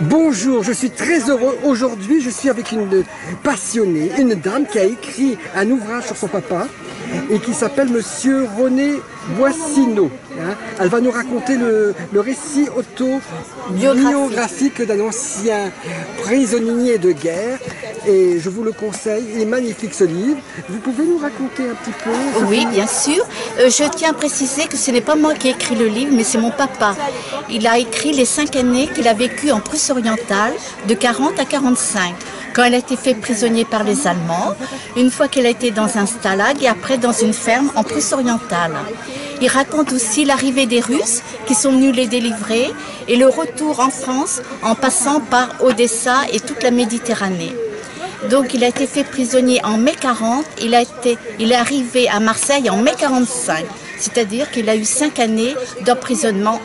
Bonjour, je suis très heureux. Aujourd'hui, je suis avec une passionnée, une dame qui a écrit un ouvrage sur son papa et qui s'appelle Monsieur René Boissineau. Hein. Elle va nous raconter le, récit autobiographique d'un ancien prisonnier de guerre. Et je vous le conseille, il est magnifique ce livre. Vous pouvez nous raconter un petit peu Oui, bien sûr. Euh, je tiens à préciser que ce n'est pas moi qui ai écrit le livre, mais c'est mon papa. Il a écrit les cinq années qu'il a vécues en Prusse orientale, de 40 à 45 quand elle a été faite prisonnière par les Allemands, une fois qu'elle a été dans un stalag et après dans une ferme en Prusse orientale. Il raconte aussi l'arrivée des Russes qui sont venus les délivrer et le retour en France en passant par Odessa et toute la Méditerranée. Donc il a été fait prisonnier en mai 40, il, a été, il est arrivé à Marseille en mai 45, c'est-à-dire qu'il a eu cinq années d'emprisonnement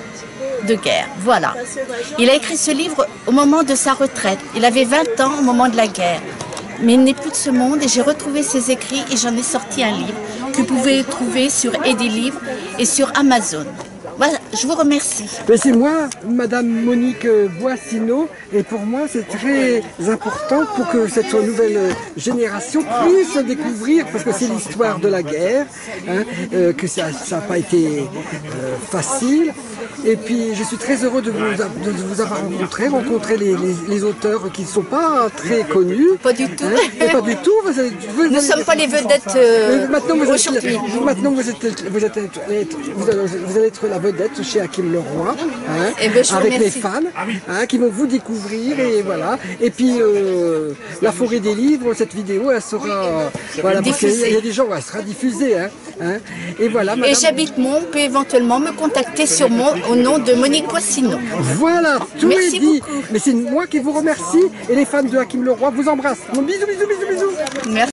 de guerre. Voilà. Il a écrit ce livre au moment de sa retraite. Il avait 20 ans au moment de la guerre. Mais il n'est plus de ce monde et j'ai retrouvé ses écrits et j'en ai sorti un livre que vous pouvez trouver sur Edilivre et sur Amazon. Voilà, je vous remercie. C'est moi, Madame Monique Boissino, et pour moi c'est très important pour que cette nouvelle génération puisse découvrir, parce que c'est l'histoire de la guerre, hein, euh, que ça n'a pas été euh, facile. Et puis je suis très heureux de vous, avoir rencontré, rencontrer les, auteurs qui ne sont pas très connus. Pas du tout. Hein, pas du tout. Nous ne sommes pas les vedettes euh, maintenant, vous êtes, maintenant vous, êtes, vous, êtes, vous, allez être la vedette chez Hakim Leroy, hein, eh ben, avec les fans hein, qui vont vous découvrir et voilà. Et puis euh, la forêt des livres, cette vidéo, elle sera voilà parce qu'il y a des gens, elle sera diffusée. et voilà. Et j'habite Mont, peut éventuellement me contacter sur Mont au nom de Monique Poissino. Voilà, tout est dit. Mais c'est moi qui vous remercie et les fans de Hakim Leroy vous embrassent. bisous, bisous, bisous, bisous. Merci.